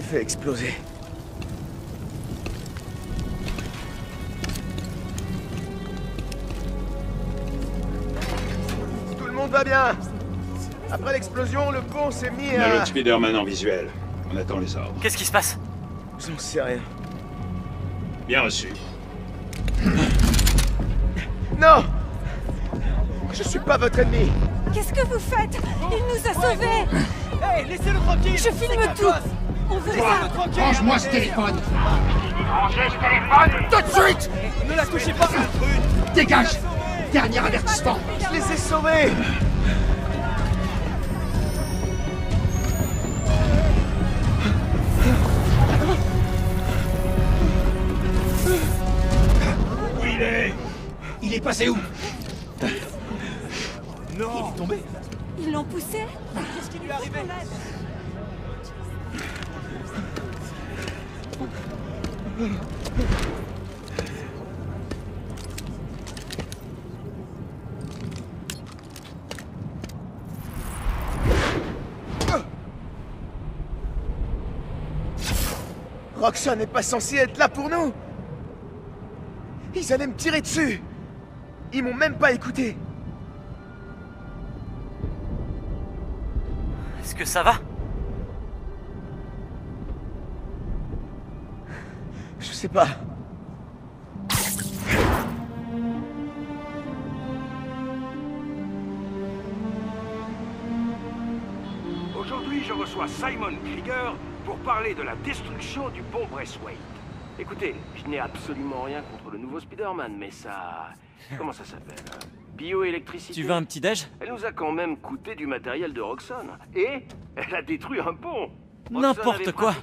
l'ai fait exploser. Tout le monde va bien Après l'explosion, le pont s'est mis On a à... l'autre Spider-Man en visuel. On attend les ordres. Qu'est-ce qui se passe? J'en sais rien. Bien reçu. Non Je suis pas votre ennemi Qu'est-ce que vous faites? Il nous a sauvés Hey, laissez-le tranquille Je filme tout On veut ça. Range-moi ce téléphone. Tout de suite. Ne la touchez pas Dégage. Dernier avertissement. Je les ai sauvés Où il est? Il est passé où? Non. Il est tombé. Ils l'ont poussé? Qu'est-ce qui lui est arrivé? Roxanne n'est pas censée être là pour nous. Ils allaient me tirer dessus. Ils m'ont même pas écouté. Est-ce que ça va? Sais pas. Aujourd'hui, je reçois Simon Krieger pour parler de la destruction du pont Braithwaite. Écoutez, je n'ai absolument rien contre le nouveau Spider-Man, mais ça... Comment ça s'appelle Bioélectricité Tu veux un petit déj? Elle nous a quand même coûté du matériel de Roxxon. Et elle a détruit un pont N'importe quoi.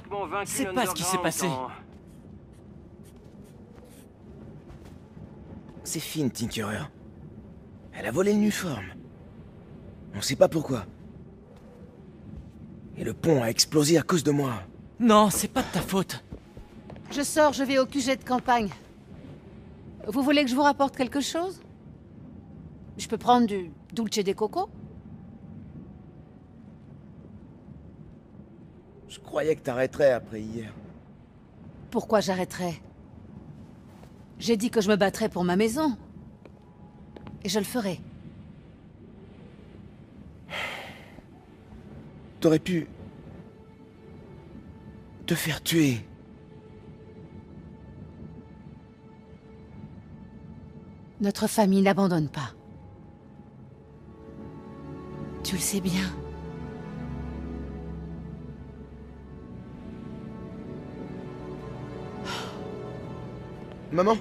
C'est pas ce qui s'est passé. C'est fine, Tinkerer. Elle a volé l'uniforme. On sait pas pourquoi. Et le pont a explosé à cause de moi. Non, c'est pas de ta faute. Je sors, je vais au QG de campagne. Vous voulez que je vous rapporte quelque chose? Je peux prendre du dulce de coco? Je croyais que t'arrêterais après hier. Pourquoi j'arrêterais? J'ai dit que je me battrais pour ma maison. Et je le ferai. T'aurais pu... te faire tuer. Notre famille n'abandonne pas. Tu le sais bien. Maman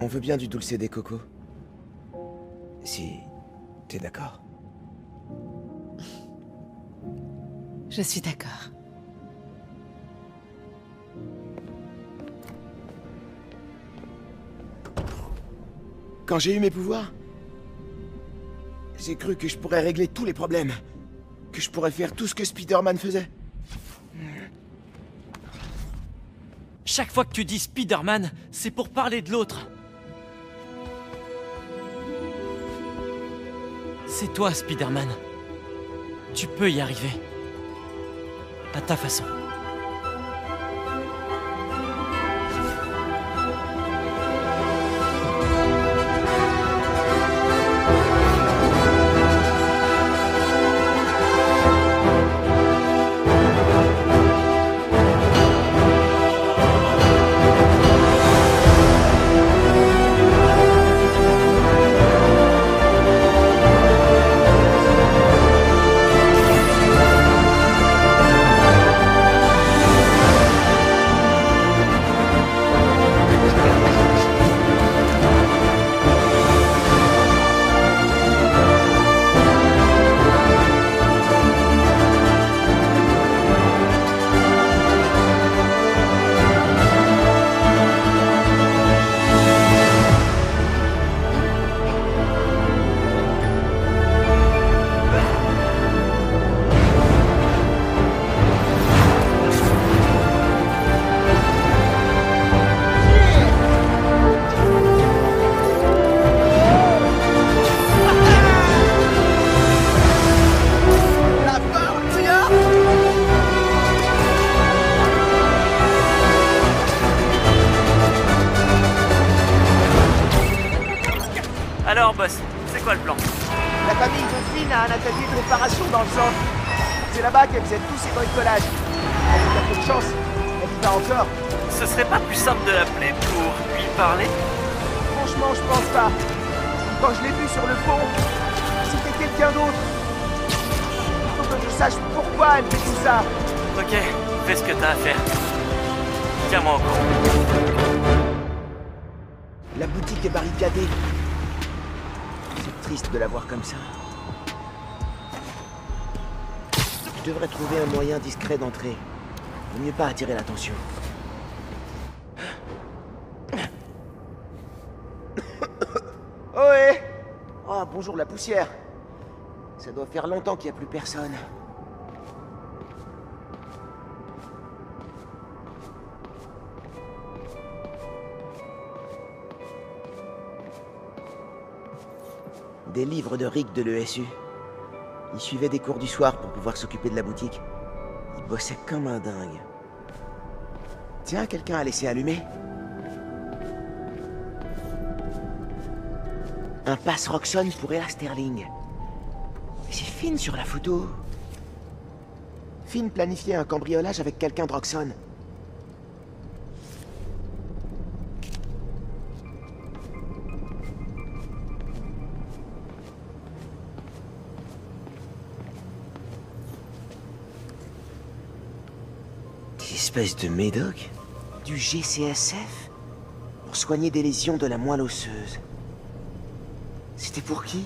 On veut bien du dulce des cocos. Si... t'es d'accord Je suis d'accord. Quand j'ai eu mes pouvoirs, j'ai cru que je pourrais régler tous les problèmes. Que je pourrais faire tout ce que Spider-Man faisait. Chaque fois que tu dis Spider-Man, c'est pour parler de l'autre. C'est toi, Spider-Man. Tu peux y arriver. À ta façon. Vaut mieux pas attirer l'attention. Ohé Oh, bonjour la poussière. Ça doit faire longtemps qu'il n'y a plus personne. Des livres de Rick de l'ESU. Il suivait des cours du soir pour pouvoir s'occuper de la boutique. Bossait comme un dingue. Tiens, quelqu'un a laissé allumer Un passe Roxon pour Ella Sterling. C'est Finn sur la photo. Finn planifiait un cambriolage avec quelqu'un de Roxon. Des espèces de médocs Du GCSF Pour soigner des lésions de la moelle osseuse. C'était pour qui?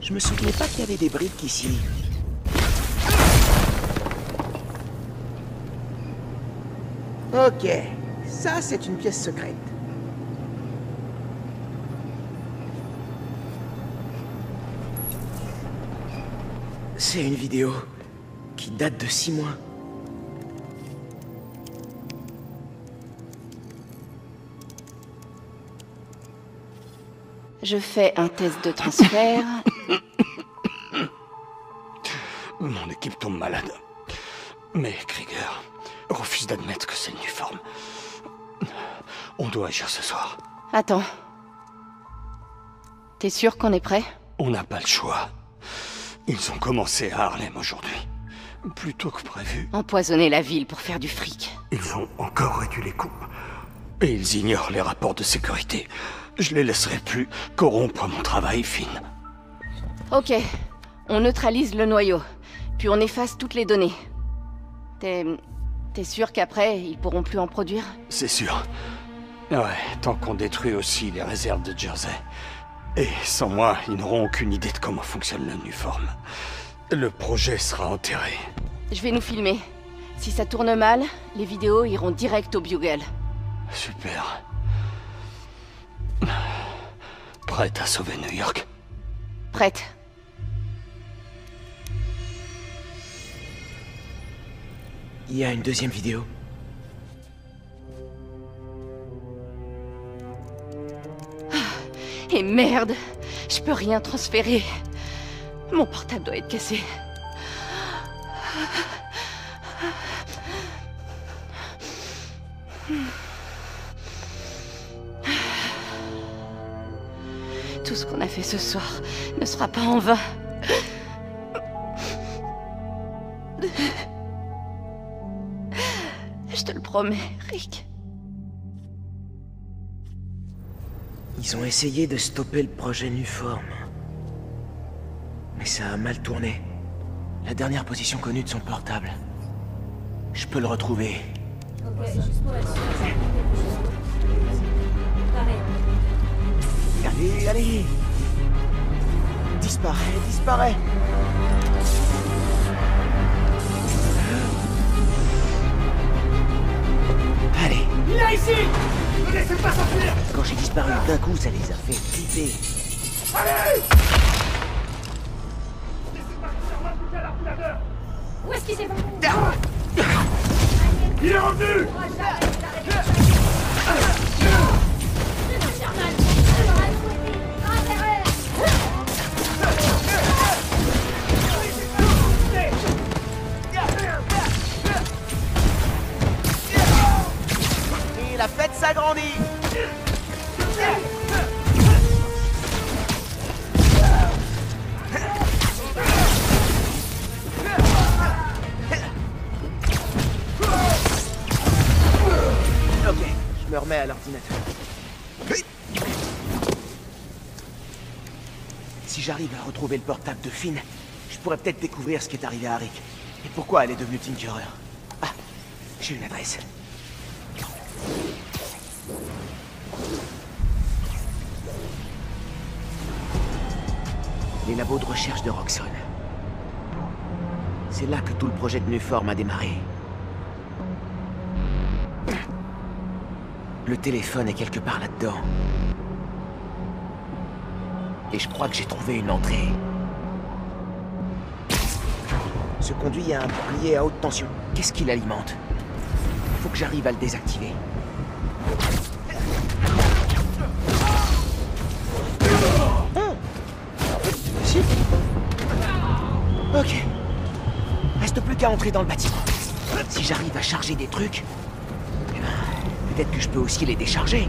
Je me souvenais pas qu'il y avait des briques ici. Ok, ça c'est une pièce secrète. C'est une vidéo date de six mois. Je fais un test de transfert. Mon équipe tombe malade. Mais Krieger refuse d'admettre que c'est l'uniforme. On doit agir ce soir. Attends. T'es sûr qu'on est prêt? On n'a pas le choix. Ils ont commencé à Harlem aujourd'hui. Plus tôt que prévu. Empoisonner la ville pour faire du fric. Ils ont encore réduit les coûts. Et ils ignorent les rapports de sécurité. Je les laisserai plus corrompre mon travail, Finn. Ok. On neutralise le noyau. Puis on efface toutes les données. T'es... T'es sûr qu'après, ils pourront plus en produire? C'est sûr. Ouais, tant qu'on détruit aussi les réserves de Jersey. Et sans moi, ils n'auront aucune idée de comment fonctionne l'uniforme. Le projet sera enterré. Je vais nous filmer. Si ça tourne mal, les vidéos iront direct au Bugle. Super. Prête à sauver New York Prête. Il y a une deuxième vidéo. Et merde Je peux rien transférer. Mon portable doit être cassé. Tout ce qu'on a fait ce soir ne sera pas en vain. Je te le promets, Rick. Ils ont essayé de stopper le projet Nuforme. Mais ça a mal tourné. La dernière position connue de son portable. Je peux le retrouver. Allez, allez Disparaît, disparaît Allez Il est ici Ne laissez pas s'enfuir Quand j'ai disparu d'un coup, ça les a fait flipper. Allez Où est-ce qu'il s'est Il est revenu Et la fête s'agrandit à l'ordinateur. Si j'arrive à retrouver le portable de Finn, je pourrais peut-être découvrir ce qui est arrivé à Rick. Et pourquoi elle est devenue Tinkerer. Ah, j'ai une adresse. Les labos de recherche de Roxxon. C'est là que tout le projet de Nuform a démarré. Le téléphone est quelque part là-dedans. Et je crois que j'ai trouvé une entrée. Ce conduit à un bouclier à haute tension. Qu'est-ce qui l'alimente? Faut que j'arrive à le désactiver. Si. Ok. Reste plus qu'à entrer dans le bâtiment. Si j'arrive à charger des trucs, peut-être que je peux aussi les décharger.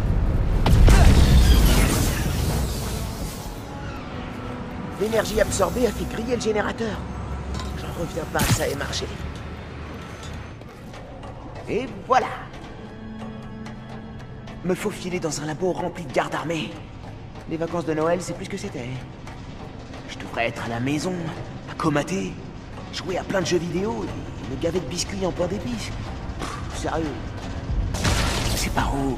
L'énergie absorbée a fait griller le générateur. J'en reviens pas, ça ait marché. Et voilà Me faufiler dans un labo rempli de gardes armés. Les vacances de Noël, c'est plus ce que c'était. Je devrais être à la maison, à comater, jouer à plein de jeux vidéo et me gaver de biscuits en pain d'épices. Sérieux. C'est par où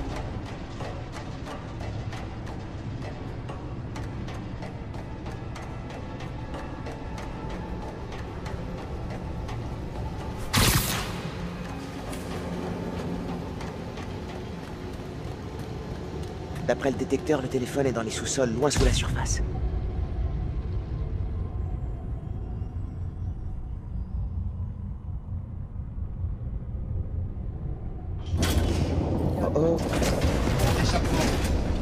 D'après le détecteur, le téléphone est dans les sous-sols, loin sous la surface. Échappement.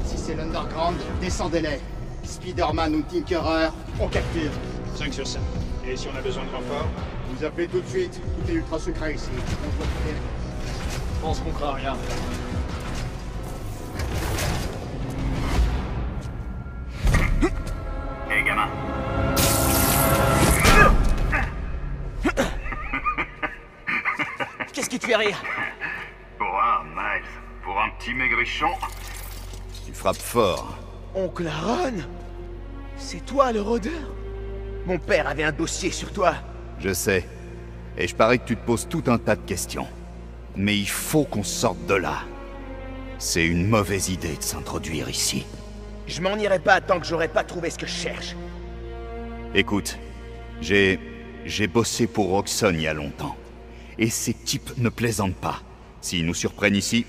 Si c'est l'Underground, descendez-les. Spider-Man ou Tinkerer, on capture. 5 sur 5. Et si on a besoin de renfort Vous appelez tout de suite. Tout est ultra secret ici. On doit faire- Je pense qu'on craint rien. Gamin, Qu'est-ce qui te fait rire? Tu frappes fort. Oncle Aaron C'est toi le rôdeur? Mon père avait un dossier sur toi. Je sais. Et je parie que tu te poses tout un tas de questions. Mais il faut qu'on sorte de là. C'est une mauvaise idée de s'introduire ici. Je m'en irai pas tant que j'aurai pas trouvé ce que je cherche. Écoute, j'ai... j'ai bossé pour Roxxon il y a longtemps. Et ces types ne plaisantent pas. S'ils nous surprennent ici,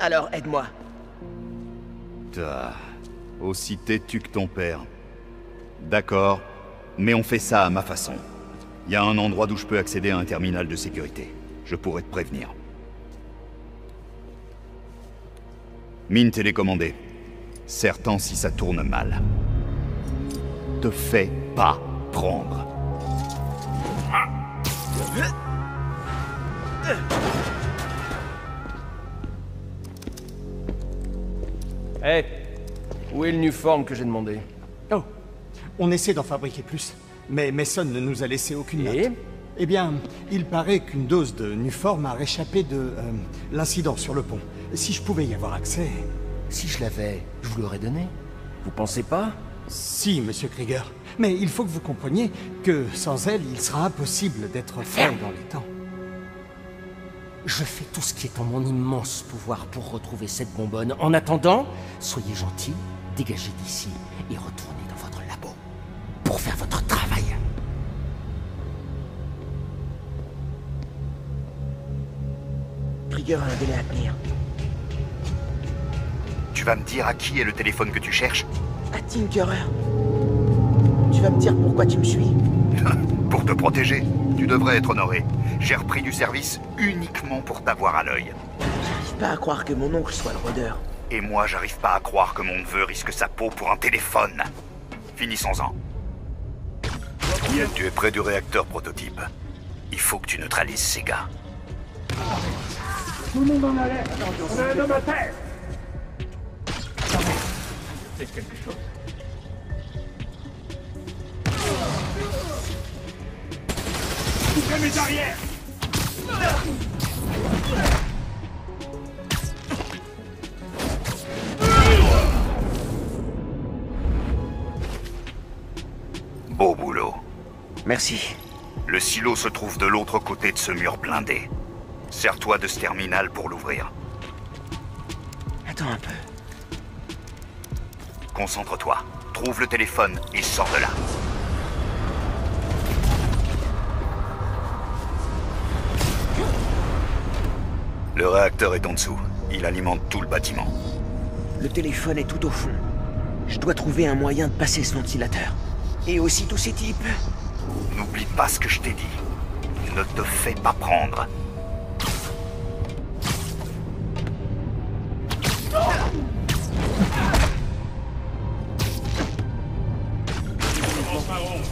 Alors aide-moi. t'as... aussi têtu que ton père. D'accord, mais on fait ça à ma façon. Il y a un endroit d'où je peux accéder à un terminal de sécurité. Je pourrais te prévenir. Mine télécommandée. Certain si ça tourne mal. Te fais pas prendre. Hé Où est le Nuform que j'ai demandé? Oh, on essaie d'en fabriquer plus, mais Mason ne nous a laissé aucune Et? note. Eh bien, il paraît qu'une dose de Nuform a réchappé de euh, l'incident sur le pont. Si je pouvais y avoir accès... Si je l'avais, je vous l'aurais donné. Vous pensez pas? Si, monsieur Krieger. Mais il faut que vous compreniez que sans elle, il sera impossible d'être fait dans les temps. Je fais tout ce qui est en mon immense pouvoir pour retrouver cette bonbonne. En attendant, soyez gentils, dégagez d'ici et retournez dans votre labo pour faire votre travail. Krieger a un délai à tenir. Tu vas me dire à qui est le téléphone que tu cherches? À Tinkerer. Tu vas me dire pourquoi tu me suis Pour te protéger, tu devrais être honoré. J'ai repris du service uniquement pour t'avoir à l'œil. J'arrive pas à croire que mon oncle soit le rôdeur. Et moi, j'arrive pas à croire que mon neveu risque sa peau pour un téléphone. Finissons-en. Tu es près du réacteur prototype. Il faut que tu neutralises ces gars. Tout le monde en alerte. On a un homme à terre. C'est quelque chose. Beau boulot. Merci. Le silo se trouve de l'autre côté de ce mur blindé. Sers-toi de ce terminal pour l'ouvrir. Attends un peu. Concentre-toi. Trouve le téléphone et sors de là. Le réacteur est en dessous. Il alimente tout le bâtiment. Le téléphone est tout au fond. Je dois trouver un moyen de passer ce ventilateur. Et aussi tous ces types. N'oublie pas ce que je t'ai dit. Ne te fais pas prendre.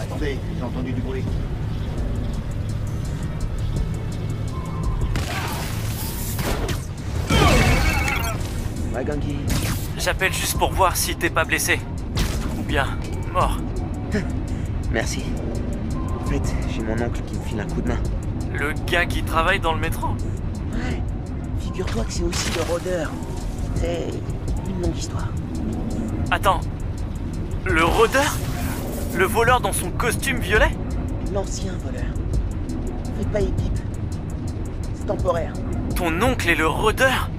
Attendez, j'ai entendu du bruit. Gangi. J'appelle juste pour voir si t'es pas blessé. Ou bien mort. Merci. En fait, j'ai mon oncle qui me file un coup de main. Le gars qui travaille dans le métro Ouais. Figure-toi que c'est aussi le rôdeur. C'est une longue histoire. Attends. Le rôdeur? Le voleur dans son costume violet? L'ancien voleur. Faites pas équipe. C'est temporaire. Ton oncle est le rôdeur?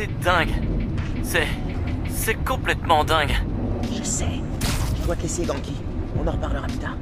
C'est dingue. C'est. C'est complètement dingue. Je sais. Je dois te laisser, Ganki. On en reparlera plus tard.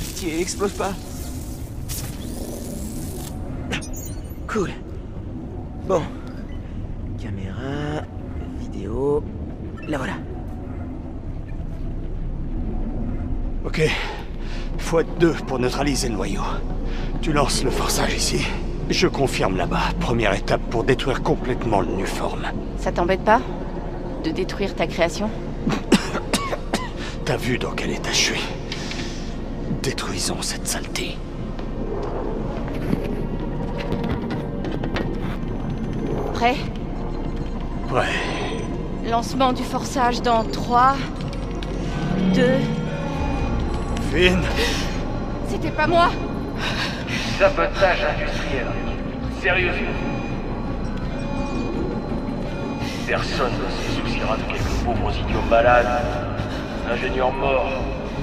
Pitié, explose pas. Cool. Bon. Caméra, vidéo. La voilà. Ok. Faut être deux pour neutraliser le noyau. Tu lances le forçage ici. Je confirme là-bas. Première étape pour détruire complètement le Nuform. Ça t'embête pas De détruire ta création? T'as vu dans quel état je suis Détruisons cette saleté. Prêt? Ouais. Lancement du forçage dans 3, 2... Finn C'était pas moi Sabotage industriel. Sérieusement. Personne ne se souciera de quelques pauvres idiots malades. Ingénieur mort.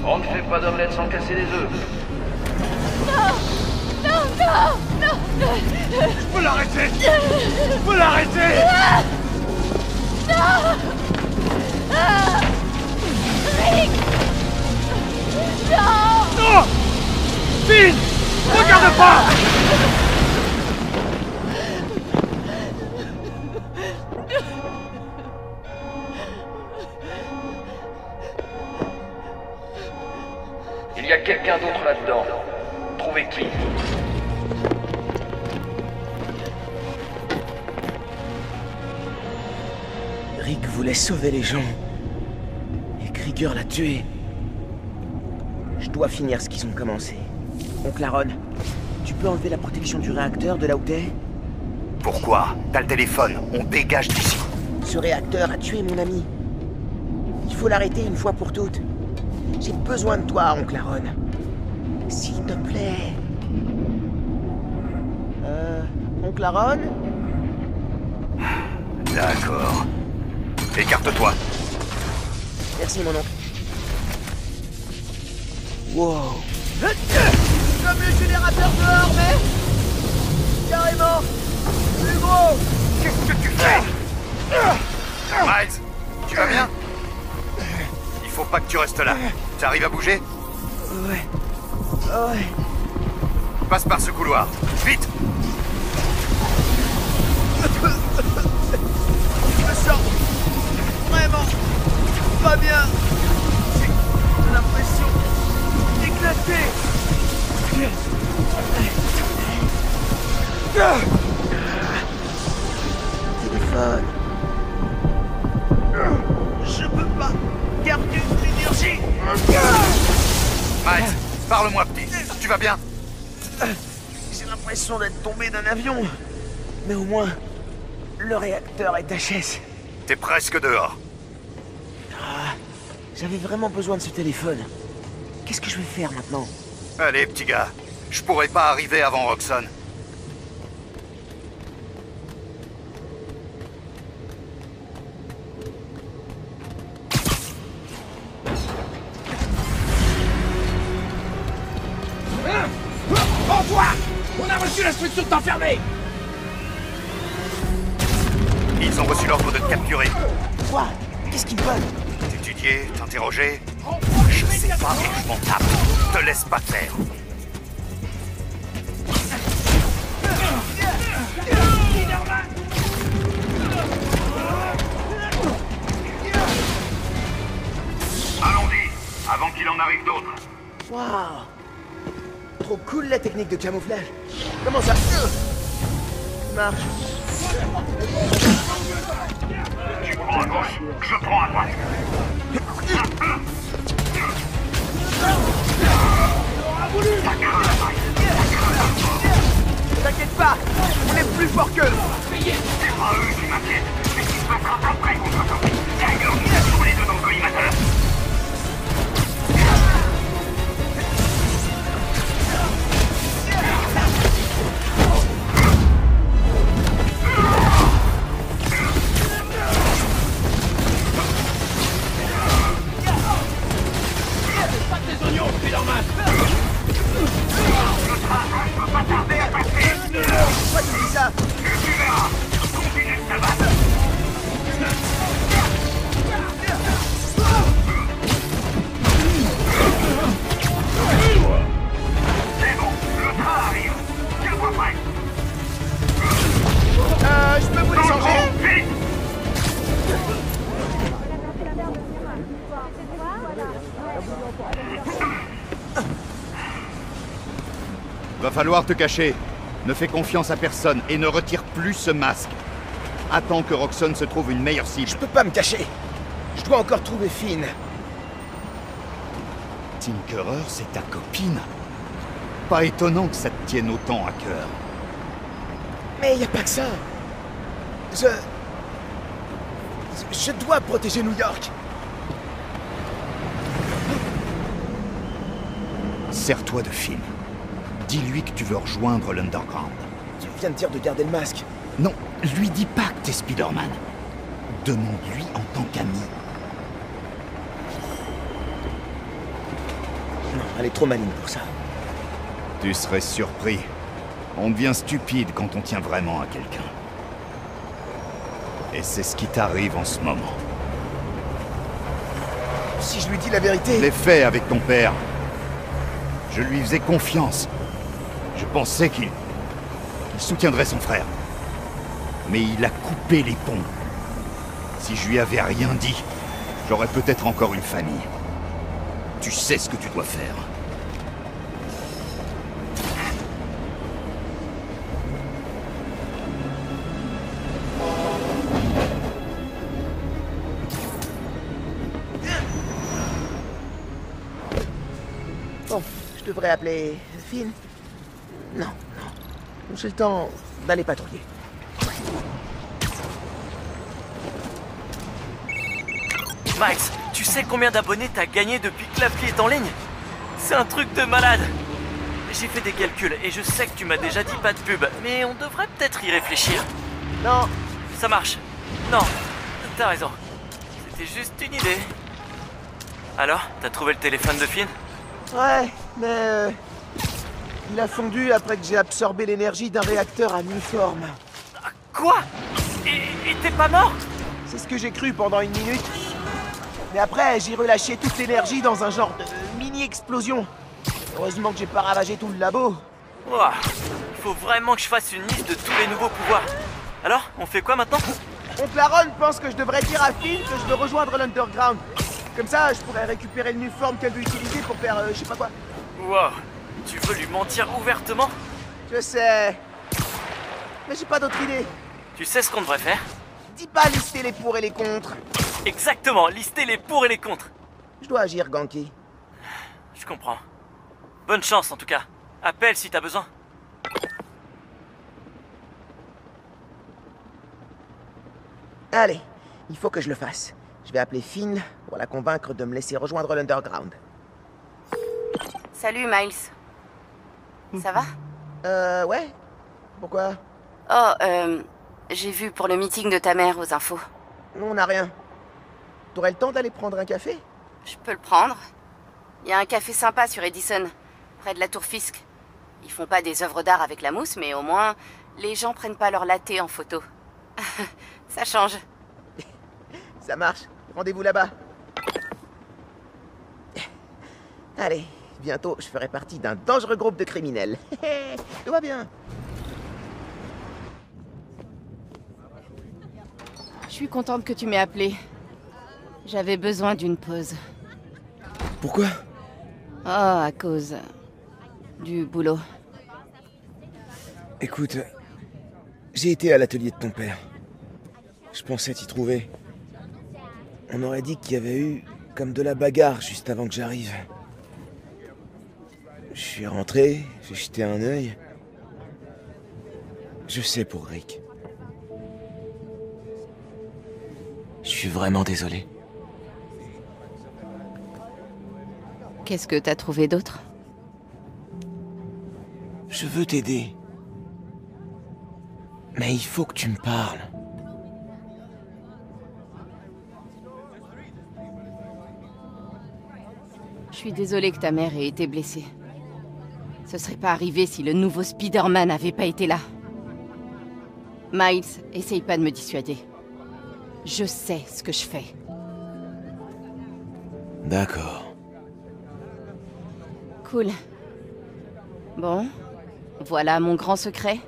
On ne fait pas d'omelette sans casser les œufs. Non Non Non Non Je peux l'arrêter. Je peux l'arrêter. Non. Ah Rick Non. Non Finn Regarde pas quelqu'un d'autre là-dedans. Trouvez qui Rick voulait sauver les gens. Et Krieger l'a tué. Je dois finir ce qu'ils ont commencé. Oncle Aaron, tu peux enlever la protection du réacteur de là où t'es? Pourquoi? T'as le téléphone. On dégage d'ici. Ce réacteur a tué mon ami. Il faut l'arrêter une fois pour toutes. J'ai besoin de toi, oncle Aaron. S'il te plaît. Euh. Oncle Aaron D'accord. Écarte-toi. Merci, mon oncle. Wow. Comme le générateur dehors, mais... Carrément Plus gros Qu'est-ce que tu fais? Miles, tu vas bien? Faut pas que tu restes là. Tu arrives à bouger Ouais. Ouais. Passe par ce couloir. Vite Je me sens vraiment pas bien. J'ai l'impression d'éclater. Téléphone. parle-moi petit, tu vas bien J'ai l'impression d'être tombé d'un avion, mais au moins, le réacteur est HS. T'es presque dehors. Ah, j'avais vraiment besoin de ce téléphone. Qu'est-ce que je vais faire maintenant? Allez, petit gars, je pourrais pas arriver avant Roxanne. Qu'est-ce qu'ils veulent T'étudier, t'interroger Je sais pas et je m'en tape. Te laisse pas faire. Allons-y, avant qu'il en arrive d'autres. Waouh Trop cool la technique de camouflage. Comment ça marche prends à gauche, je prends à droite. T'inquiète pas, on est plus fort qu'eux C'est pas eux qui m'inquiètent, c'est ce qui se passera après qu'on soit sortis. D'ailleurs, tous les deux dans le collimateur. Falloir te cacher. Ne fais confiance à personne et ne retire plus ce masque. Attends que Roxxon se trouve une meilleure cible. Je peux pas me cacher. Je dois encore trouver Finn. Tinkerer, c'est ta copine. Pas étonnant que ça te tienne autant à cœur. Mais y a pas que ça. Je... Je dois protéger New York. Sers-toi de Finn. Dis-lui que tu veux rejoindre l'Underground. Tu viens de dire de garder le masque. Non, lui dis pas que t'es Spider-Man. Demande-lui en tant qu'ami. Non, elle est trop maligne pour ça. Tu serais surpris. On devient stupide quand on tient vraiment à quelqu'un. Et c'est ce qui t'arrive en ce moment. Si je lui dis la vérité... l'ai fait avec ton père. Je lui faisais confiance. Je pensais qu'il... qu'il soutiendrait son frère. Mais il a coupé les ponts. Si je lui avais rien dit, j'aurais peut-être encore une famille. Tu sais ce que tu dois faire. Bon, je devrais appeler Finn. Non, non. J'ai le temps d'aller patrouiller. Max, tu sais combien d'abonnés t'as gagné depuis que l'appli est en ligne? C'est un truc de malade J'ai fait des calculs et je sais que tu m'as déjà dit pas de pub, mais on devrait peut-être y réfléchir. Non, Ça marche. Non, t'as raison. C'était juste une idée. Alors, t'as trouvé le téléphone de Finn? Ouais, mais... euh, il a fondu après que j'ai absorbé l'énergie d'un réacteur à mi-forme. Quoi Et t'es pas mort C'est ce que j'ai cru pendant une minute. Mais après, j'ai relâché toute l'énergie dans un genre de mini-explosion. Heureusement que j'ai pas ravagé tout le labo. Il faut vraiment que je fasse une liste de tous les nouveaux pouvoirs. Alors, on fait quoi maintenant Oncle Aaron pense que je devrais dire à Finn que je veux rejoindre l'Underground. Comme ça, je pourrais récupérer le nuforme qu'elle veut utiliser pour faire euh, je sais pas quoi. Wow, tu veux lui mentir ouvertement? Je sais. Mais j'ai pas d'autre idée. Tu sais ce qu'on devrait faire? Dis pas lister les pour et les contre. Exactement, lister les pour et les contre. Je dois agir, Ganki. Je comprends. Bonne chance en tout cas. Appelle si t'as besoin. Allez, il faut que je le fasse. Je vais appeler Finn pour la convaincre de me laisser rejoindre l'Underground. Salut, Miles. Ça va? Euh, ouais Pourquoi? Oh, euh... J'ai vu pour le meeting de ta mère aux infos. On n'a rien. T'aurais le temps d'aller prendre un café? Je peux le prendre. Il y a un café sympa sur Edison, près de la tour Fisk. Ils font pas des œuvres d'art avec la mousse, mais au moins, les gens prennent pas leur latte en photo. Ça change. Ça marche. Rendez-vous là-bas. Allez, bientôt je ferai partie d'un dangereux groupe de criminels. Tout va bien. Je suis contente que tu m'aies appelé. J'avais besoin d'une pause. Pourquoi? Oh, à cause du boulot. Écoute, j'ai été à l'atelier de ton père. Je pensais t'y trouver. On aurait dit qu'il y avait eu comme de la bagarre juste avant que j'arrive. Je suis rentré, j'ai jeté un œil. Je sais pour Rick. Je suis vraiment désolé. Qu'est-ce que t'as trouvé d'autre? Je veux t'aider. Mais il faut que tu me parles. Je suis désolée que ta mère ait été blessée. Ce serait pas arrivé si le nouveau Spider-Man n'avait pas été là. Miles, essaye pas de me dissuader. Je sais ce que je fais. D'accord. Cool. Bon, voilà mon grand secret.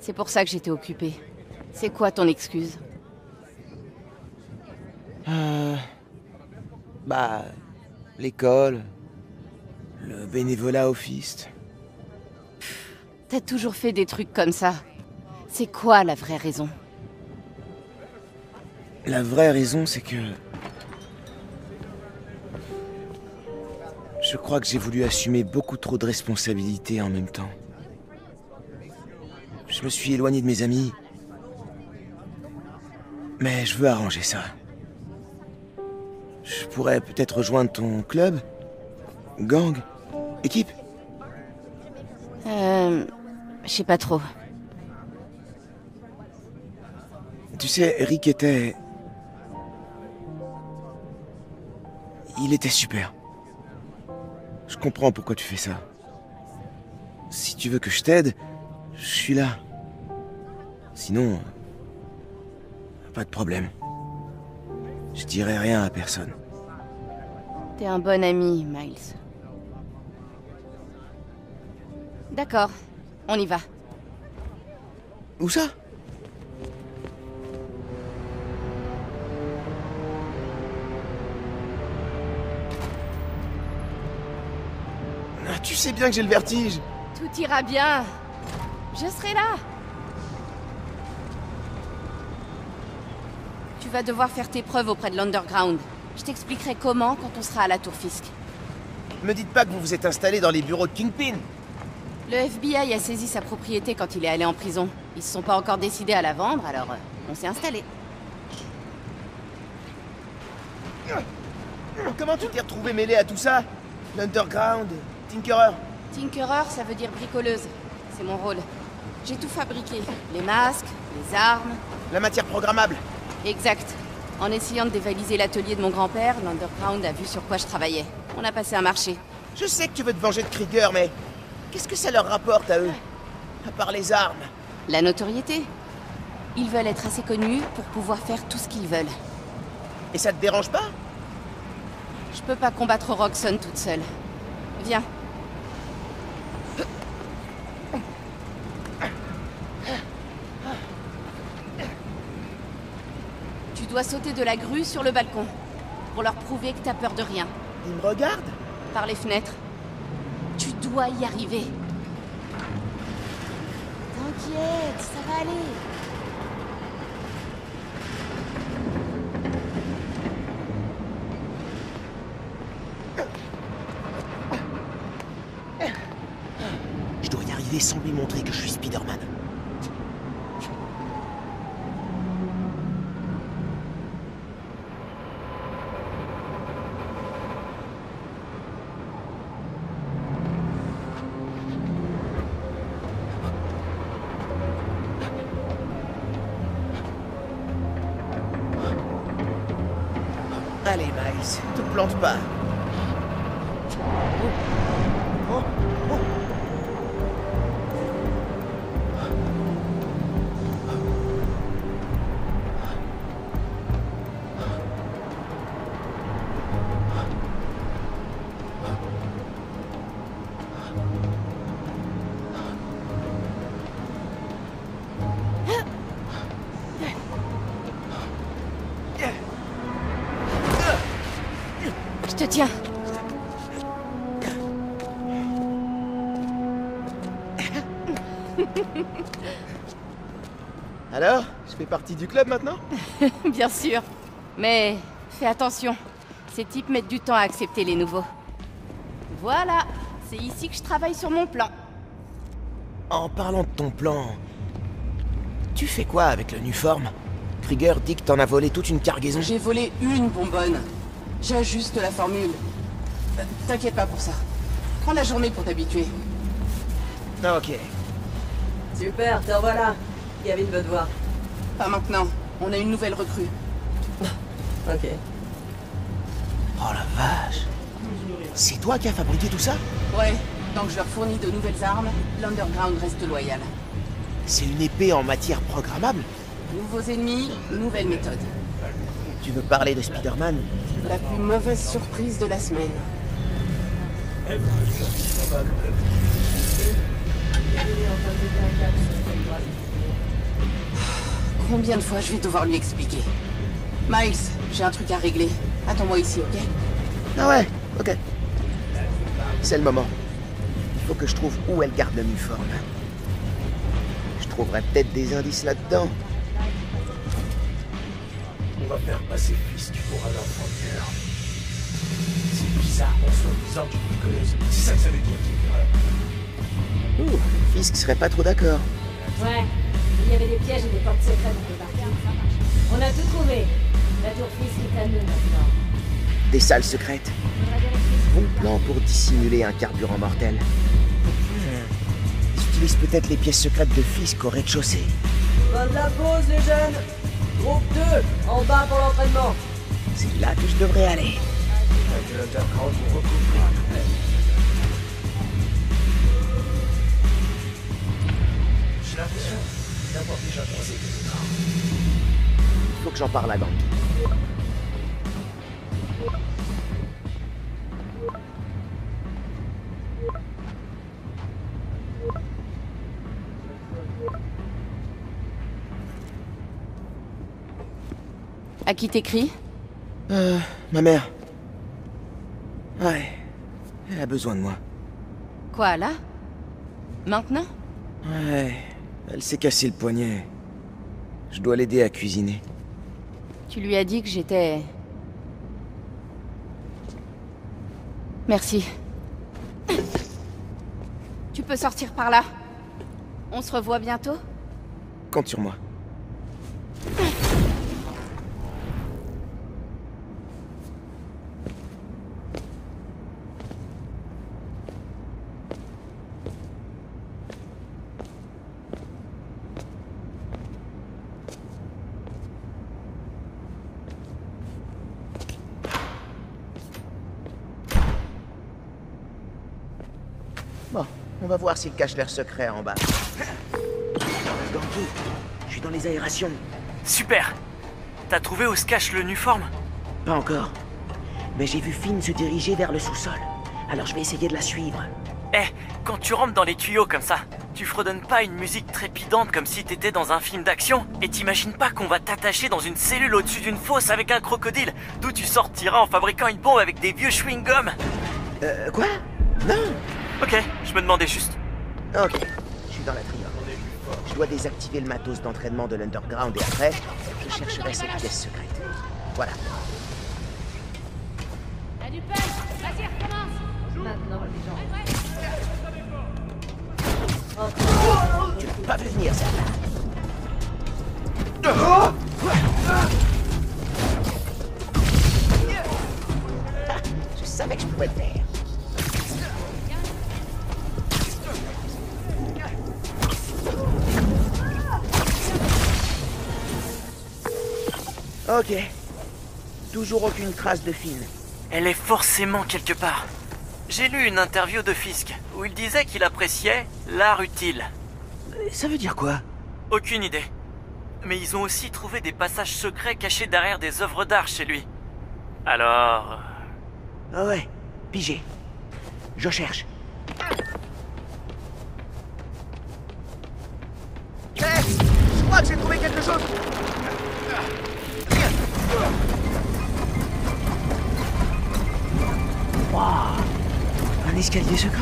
C'est pour ça que j'étais occupée. C'est quoi ton excuse? Euh... Bah... L'école... Le bénévolat au Fist. T'as toujours fait des trucs comme ça. C'est quoi la vraie raison? La vraie raison, c'est que... Je crois que j'ai voulu assumer beaucoup trop de responsabilités en même temps. Je me suis éloigné de mes amis. Mais je veux arranger ça. Je pourrais peut-être rejoindre ton club Gang Équipe. Je sais pas trop. Tu sais, Rick était... Il était super. Je comprends pourquoi tu fais ça. Si tu veux que je t'aide, je suis là. Sinon... Pas de problème. Je dirai rien à personne. T'es un bon ami, Miles. D'accord, on y va. Où ça? Ah, Tu sais bien que j'ai le vertige. Tout ira bien. Je serai là. Tu vas devoir faire tes preuves auprès de l'Underground. Je t'expliquerai comment quand on sera à la Tour Fisk. Me dites pas que vous vous êtes installé dans les bureaux de Kingpin. Le FBI a saisi sa propriété quand il est allé en prison. Ils se sont pas encore décidés à la vendre, alors euh, on s'est installé. Comment tu t'es retrouvé mêlé à tout ça? L'Underground, Tinkerer Tinkerer, ça veut dire bricoleuse. C'est mon rôle. J'ai tout fabriqué. Les masques, les armes. La matière programmable. Exact. En essayant de dévaliser l'atelier de mon grand-père, l'Underground a vu sur quoi je travaillais. On a passé un marché. Je sais que tu veux te venger de Krieger, mais qu'est-ce que ça leur rapporte à eux À part les armes. La notoriété. Ils veulent être assez connus pour pouvoir faire tout ce qu'ils veulent. Et ça te dérange pas Je peux pas combattre Roxxon toute seule. Viens. Tu dois sauter de la grue sur le balcon. Pour leur prouver que t'as peur de rien. Ils me regardent Par les fenêtres. Dois y arriver. T'inquiète, ça va aller. filer sans lui montrer que je suis Spider-Man. Te tiens. Alors Je fais partie du club maintenant Bien sûr. Mais fais attention. Ces types mettent du temps à accepter les nouveaux. Voilà. C'est ici que je travaille sur mon plan. En parlant de ton plan, tu fais quoi avec le Nuform Krieger dit que t'en as volé toute une cargaison. J'ai volé une bonbonne. J'ajuste la formule. T'inquiète pas pour ça. Prends la journée pour t'habituer. Ah, ok. Super, te revoilà. Kevin veut te voir. Pas maintenant. On a une nouvelle recrue. Ok. Oh la vache C'est toi qui as fabriqué tout ça? Ouais, donc je leur fournis de nouvelles armes. L'Underground reste loyal. C'est une épée en matière programmable? Nouveaux ennemis, nouvelle méthode. Tu veux parler de Spider-Man? La plus mauvaise surprise de la semaine. Combien de fois je vais devoir lui expliquer? Miles, j'ai un truc à régler. Attends-moi ici, ok? Ah ouais, ok. C'est le moment. Il faut que je trouve où elle garde le Nuform. Je trouverai peut-être des indices là-dedans. On va faire passer Fisk pour un enfant de cœur. C'est bizarre, on se bizarre d'une picoleuse. C'est ça que ça veut dire, Kid. Ouh, Fisk serait pas trop d'accord. Ouais, il y avait des pièges et des portes secrètes dans le parking. On a tout trouvé. La tour Fisk est à nous maintenant. Des salles secrètes. Bon plan pour dissimuler un carburant mortel. Ils utilisent peut-être les pièces secrètes de Fisk au rez-de-chaussée. De la pause, les jeunes Groupe 2, en bas pour l'entraînement. C'est là que je devrais aller. J'ai l'impression d'avoir déjà croisé quelque part. Faut que j'en parle à Gang. À qui t'écris Euh, ma mère. Ouais. Elle a besoin de moi. Quoi, là? Maintenant? Ouais. Elle s'est cassé le poignet. Je dois l'aider à cuisiner. Tu lui as dit que j'étais... Merci. Tu peux sortir par là. On se revoit bientôt Compte sur moi. Bon, on va voir s'il cache l'air secret en bas. Je suis dans les aérations. Super T'as trouvé où se cache le Nuform Pas encore. Mais j'ai vu Finn se diriger vers le sous-sol. Alors je vais essayer de la suivre. Eh, quand tu rentres dans les tuyaux comme ça, tu fredonnes pas une musique trépidante comme si t'étais dans un film d'action Et t'imagines pas qu'on va t'attacher dans une cellule au-dessus d'une fosse avec un crocodile D'où tu sortiras en fabriquant une bombe avec des vieux chewing-gums? Euh, quoi? Non Ok, je me demandais juste. Ok, je suis dans la triade. Je dois désactiver le matos d'entraînement de l'Underground et après, je chercherai cette pièce secrète. Voilà. T'as du punch Vas-y, recommence Maintenant, les gens. Tu peux pas venir, ça. Je savais que je pouvais le faire. Ok. Toujours aucune trace de Finn. Elle est forcément quelque part. J'ai lu une interview de Fisk où il disait qu'il appréciait l'art utile. Ça veut dire quoi? Aucune idée. Mais ils ont aussi trouvé des passages secrets cachés derrière des œuvres d'art chez lui. Alors... Ah ouais, pigé. Je cherche. Hé Je crois que j'ai trouvé quelque chose Waouh Un escalier secret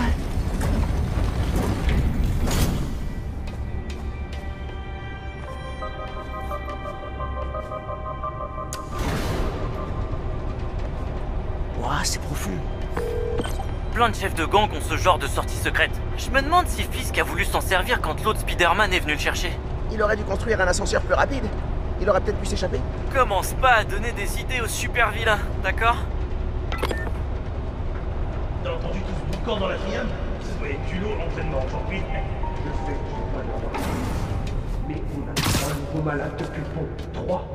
Waouh, c'est profond. Plein de chefs de gang ont ce genre de sortie secrète. Je me demande si Fisk a voulu s'en servir quand l'autre Spider-Man est venu le chercher. Il aurait dû construire un ascenseur plus rapide. Il aurait peut-être pu s'échapper. Commence pas à donner des idées aux super vilains, d'accord? T'as entendu tout ce boucan dans la fiable Ça doit être culot l'entraînement aujourd'hui. Je sais que n'es pas. Mais on a un nouveau malade depuis pont. Trois.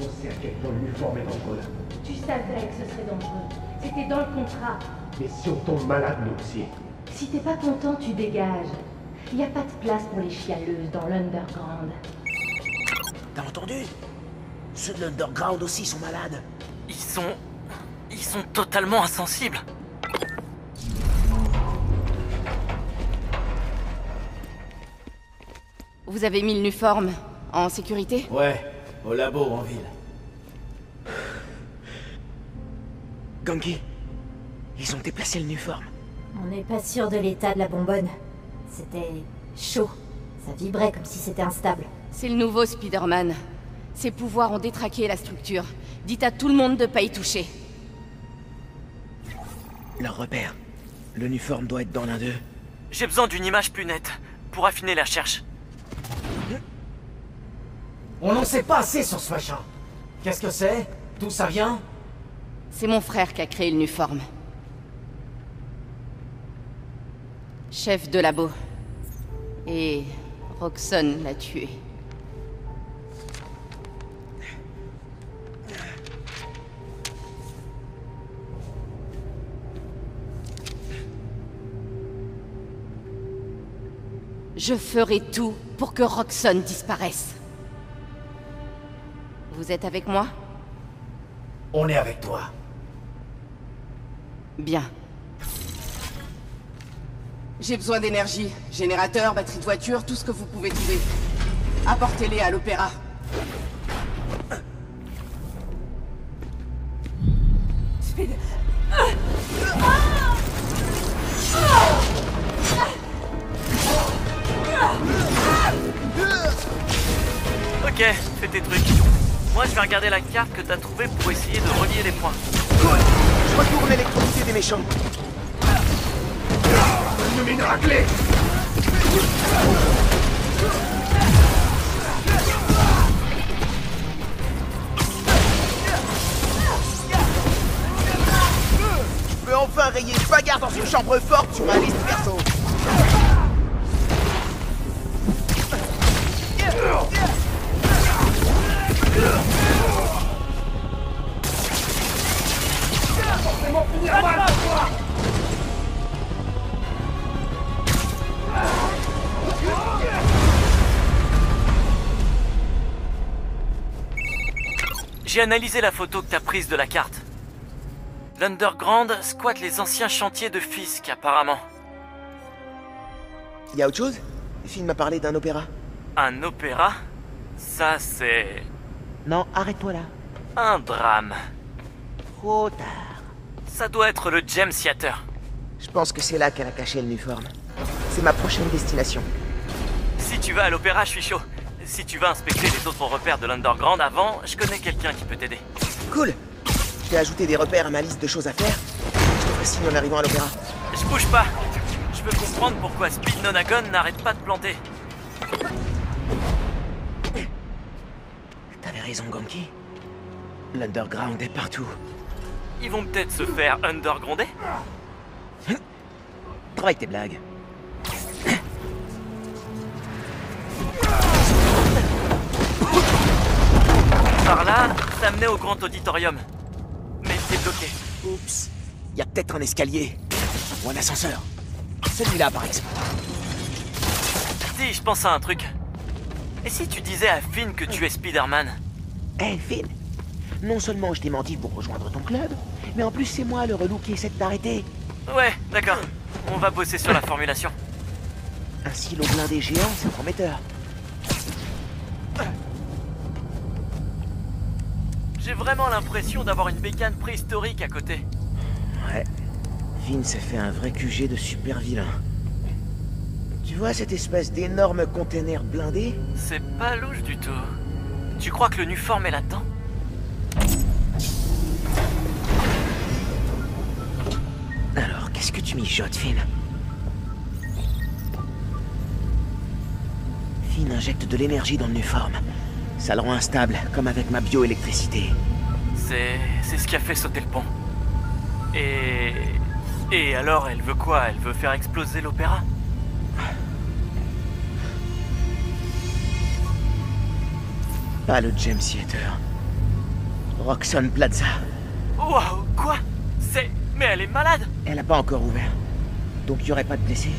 On sait à quel point l'uniforme est dangereux. Tu savais que ce serait dangereux. C'était dans le contrat. Mais si on tombe malade, nous aussi. Si t'es pas content, tu dégages. Y a pas de place pour les chialeuses dans l'underground. T'as entendu? Ceux de l'underground aussi sont malades. Ils sont... Ils sont totalement insensibles. Vous avez mis le Nuform en sécurité? Ouais, au labo en ville. Gangi, ils ont déplacé le Nuform. On n'est pas sûr de l'état de la bonbonne. C'était chaud. Ça vibrait comme si c'était instable. C'est le nouveau Spider-Man. Ses pouvoirs ont détraqué la structure. Dites à tout le monde de pas y toucher. Leur repère. Le Nuform doit être dans l'un d'eux. J'ai besoin d'une image plus nette pour affiner la recherche. On n'en sait pas assez sur ce machin. Qu'est-ce que c'est? D'où ça vient? C'est mon frère qui a créé le Nuform. Chef de labo. Et Roxxon l'a tué. Je ferai tout pour que Roxxon disparaisse. Vous êtes avec moi? On est avec toi. Bien. J'ai besoin d'énergie. Générateur, batterie de voiture, tout ce que vous pouvez trouver. Apportez-les à l'opéra. Ok, fais tes trucs. Moi, je vais regarder la carte que t'as trouvée pour essayer de relier les points. Je retourne l'électricité des méchants. Une mine raclée Je peux enfin rayer une bagarre dans une chambre forte sur ma liste J'ai analysé la photo que t'as prise de la carte. L'Underground squatte les anciens chantiers de Fisk, apparemment. Y a autre chose? Finn m'a parlé d'un opéra. Un opéra? Ça, c'est... Non, arrête-toi là. un drame. Trop tard. Ça doit être le Gem Theater. Je pense que c'est là qu'elle a caché le Nuform. C'est ma prochaine destination. Si tu vas à l'opéra, je suis chaud. Si tu vas inspecter les autres repères de l'Underground avant, je connais quelqu'un qui peut t'aider. Cool Je vais ajouter des repères à ma liste de choses à faire. Je te ferai signe en arrivant à l'opéra. Je bouge pas. Je peux comprendre pourquoi Speed Nonagon n'arrête pas de planter. T'avais raison, Ganki. L'underground est partout. Ils vont peut-être se faire undergrounder Travaille tes blagues. Par là, ça menait au grand auditorium. Mais c'est bloqué. Oups. Y a peut-être un escalier. Ou un ascenseur. Celui-là, par exemple. Si, je pense à un truc. Et si tu disais à Finn que tu es Spider-Man? Hé, Finn Non seulement je t'ai menti pour rejoindre ton club, mais en plus c'est moi le relou qui essaie de t'arrêter. Ouais, d'accord. On va bosser sur la formulation. Un silo blindé géant, c'est prometteur. J'ai vraiment l'impression d'avoir une bécane préhistorique à côté. Ouais. Finn s'est fait un vrai QG de super vilain. Tu vois cette espèce d'énorme container blindé? C'est pas louche du tout. Tu crois que le Nuform est là-dedans? Alors, qu'est-ce que tu mijotes, Finn Finn injecte de l'énergie dans le Nuform. Ça le rend instable, comme avec ma bioélectricité. C'est... c'est ce qui a fait sauter le pont. Et... Et alors, elle veut quoi? Elle veut faire exploser l'opéra? Pas le James Theater. Roxanne Plaza. Waouh, quoi? C'est... Mais elle est malade Elle a pas encore ouvert. Donc il y aurait pas de blessés.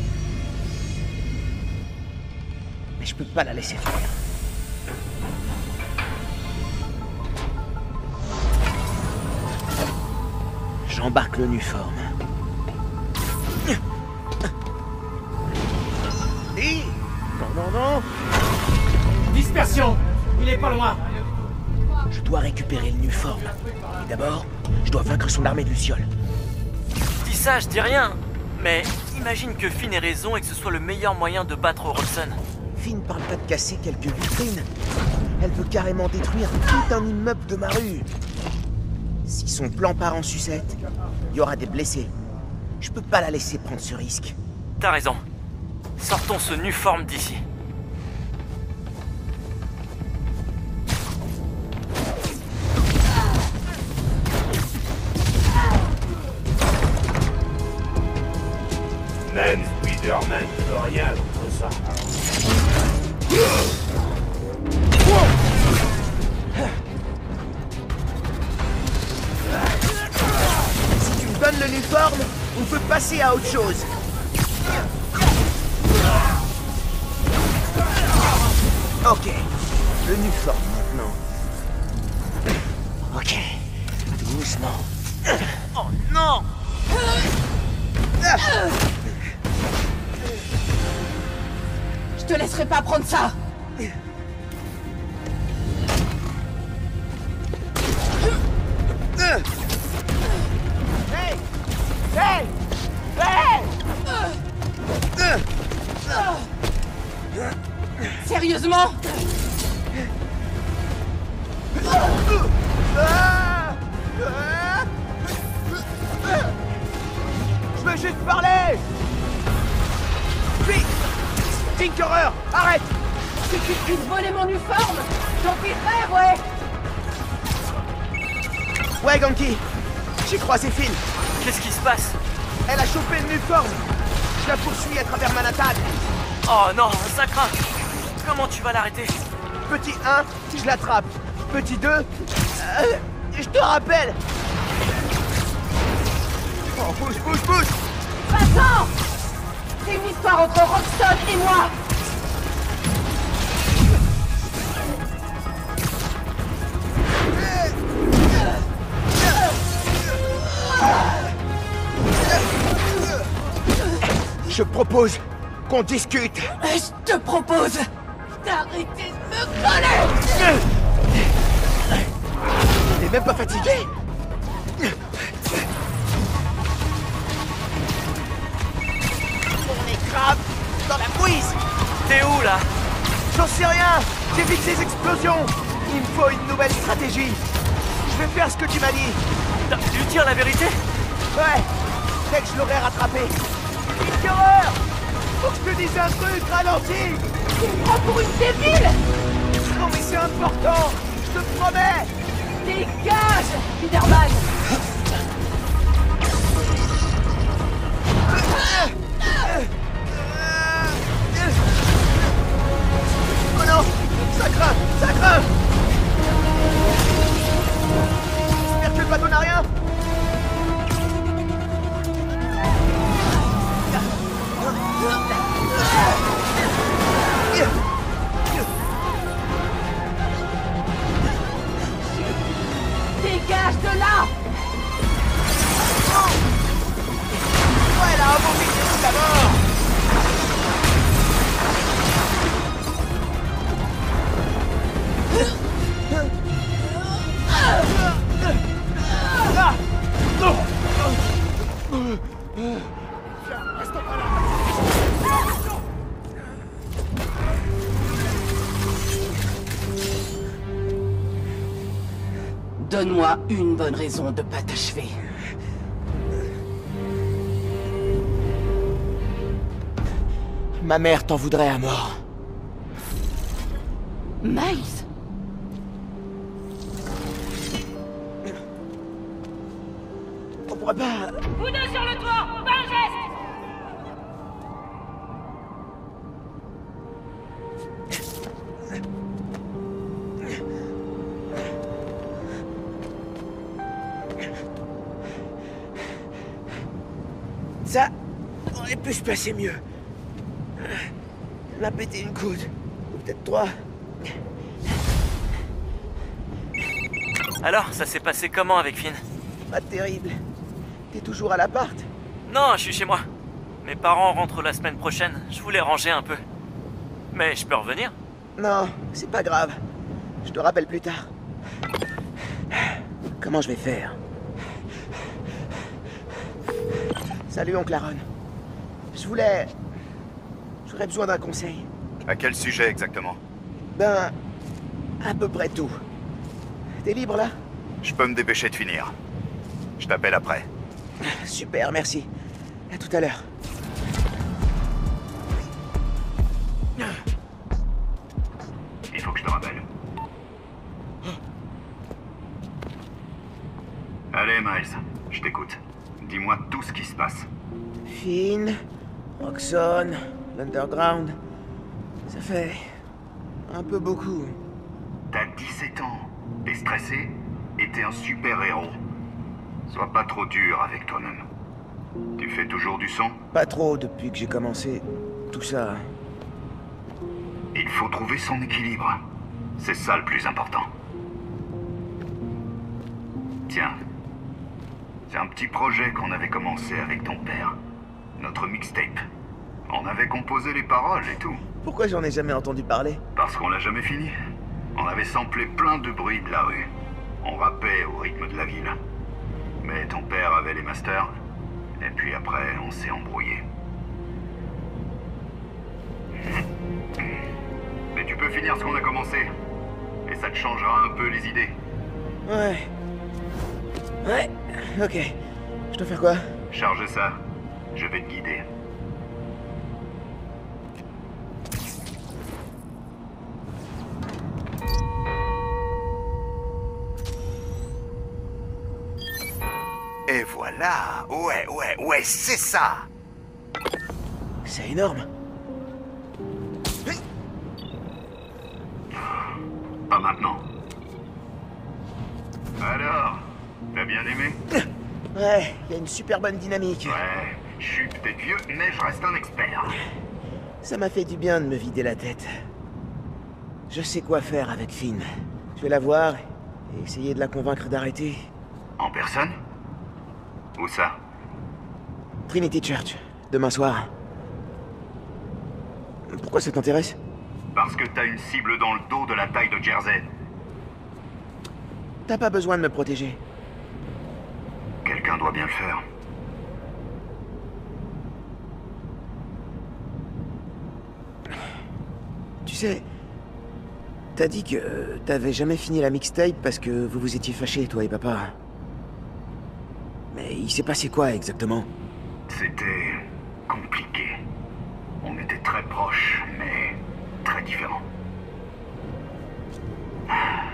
Mais je peux pas la laisser finir. J'embarque le Nuform. Hé Non, non, non Dispersion Il est pas loin Je dois récupérer le Nuform. Et d'abord, je dois vaincre son armée de lucioles. Dis ça, je dis rien. Mais imagine que Finn ait raison et que ce soit le meilleur moyen de battre Orolson. Finn parle pas de casser quelques vitrines. Elle veut carrément détruire tout un immeuble de ma rue. Si son plan part en sucette, il y aura des blessés. Je peux pas la laisser prendre ce risque. T'as raison. Sortons ce Nuform d'ici. Chose. Ok, le Nuform maintenant. Ok, doucement. Oh non Je te laisserai pas prendre ça tu vas l'arrêter. Petit 1, je l'attrape. Petit 2, je te rappelle. Oh, bouge, bouge, bouge. Vincent C'est une histoire entre Roxton et moi. Je propose qu'on discute. Je te propose d'arrêter de me coller. T'es même pas fatigué. On est grave dans la bouise. T'es où là? J'en sais rien. J'évite ces explosions. Il me faut une nouvelle stratégie. Je vais faire ce que tu m'as dit. T'as dû dire la vérité? Ouais. Dès que je l'aurai rattrapé. Quelle horreur Faut que je te dise un truc, ralentis Tu me prends pour une débile Non mais c'est important Je te promets Dégage, Spider-Man une bonne raison de pas t'achever. Ma mère t'en voudrait à mort. Passer mieux. On a pété une côte. Ou peut-être trois. Alors, ça s'est passé comment avec Finn? Pas terrible. T'es toujours à l'appart Non, je suis chez moi. Mes parents rentrent la semaine prochaine. Je voulais ranger un peu. Mais je peux revenir? Non, c'est pas grave. Je te rappelle plus tard. Comment je vais faire? Salut, oncle Aaron. Je voulais... J'aurais besoin d'un conseil. À quel sujet exactement? Ben... À peu près tout. T'es libre, là? Je peux me dépêcher de finir. Je t'appelle après. Super, merci. À tout à l'heure. L'Underground. Ça fait... un peu beaucoup. T'as 17 ans, t'es stressé et t'es un super-héros. Sois pas trop dur avec toi-même. Tu fais toujours du sang? Pas trop depuis que j'ai commencé tout ça. Il faut trouver son équilibre. C'est ça le plus important. Tiens. C'est un petit projet qu'on avait commencé avec ton père. Notre mixtape. On avait composé les paroles et tout. Pourquoi j'en ai jamais entendu parler Parce qu'on l'a jamais fini. On avait samplé plein de bruits de la rue. On rappait au rythme de la ville. Mais ton père avait les masters. Et puis après, on s'est embrouillé. Mais tu peux finir ce qu'on a commencé. Et ça te changera un peu les idées. Ouais. Ouais, ok. Je dois faire quoi? Charge ça. Je vais te guider. Voilà Ouais, ouais, ouais, c'est ça C'est énorme. Pas maintenant. Alors, t'as bien aimé? Ouais, il y a une super bonne dynamique. Ouais, je suis peut-être vieux, mais je reste un expert. Ça m'a fait du bien de me vider la tête. Je sais quoi faire avec Finn. Je vais la voir et essayer de la convaincre d'arrêter. En personne? Où ça Trinity Church, demain soir. Pourquoi ça t'intéresse Parce que t'as une cible dans le dos de la taille de Jersey. T'as pas besoin de me protéger. Quelqu'un doit bien le faire. Tu sais, t'as dit que t'avais jamais fini la mixtape parce que vous vous étiez fâchés, toi et papa. Mais il s'est passé quoi exactement? C'était compliqué. On était très proches, mais très différents.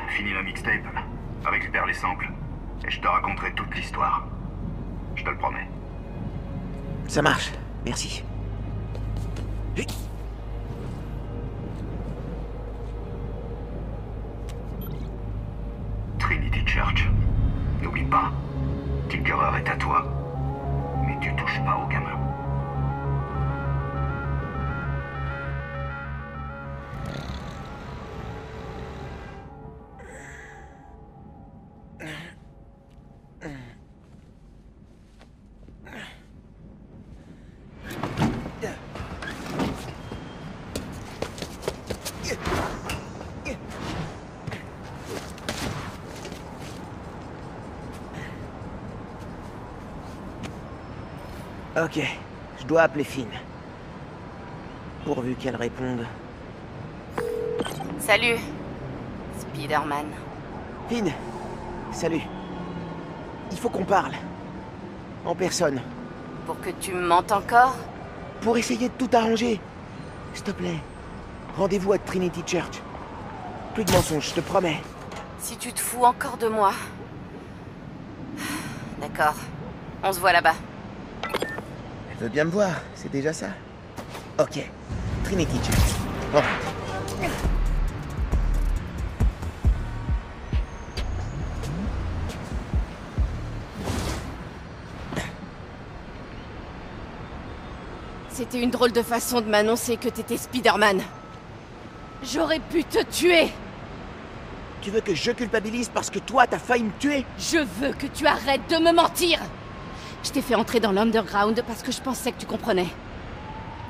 Fini la mixtape. Récupère les samples. Et je te raconterai toute l'histoire. Je te le promets. Ça marche, merci. Trinity Church. N'oublie pas, Tinkerer est à toi. Mais tu touches pas au gamin. Ok, je dois appeler Finn. Pourvu qu'elle réponde. Salut, Spider-Man. Finn, salut. Il faut qu'on parle. En personne. Pour que tu me mentes encore? Pour essayer de tout arranger. S'il te plaît. Rendez-vous à Trinity Church. Plus de mensonges, je te promets. Si tu te fous encore de moi. D'accord. On se voit là-bas. Veut bien me voir, c'est déjà ça. Ok. Trinity. Oh. C'était une drôle de façon de m'annoncer que t'étais Spider-Man. J'aurais pu te tuer Tu veux que je culpabilise parce que toi, t'as failli me tuer? Je veux que tu arrêtes de me mentir Je t'ai fait entrer dans l'underground parce que je pensais que tu comprenais.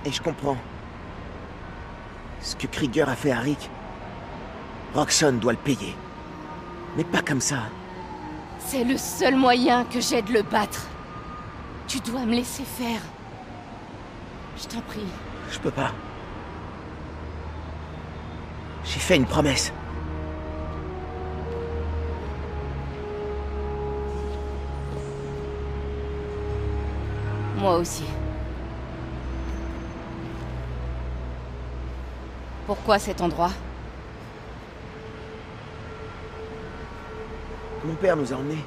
Et je comprends. Ce que Krieger a fait à Rick, Roxxon doit le payer. Mais pas comme ça. C'est le seul moyen que j'ai de le battre. Tu dois me laisser faire. Je t'en prie. Je peux pas. J'ai fait une promesse. Moi aussi. Pourquoi cet endroit? Mon père nous a emmenés.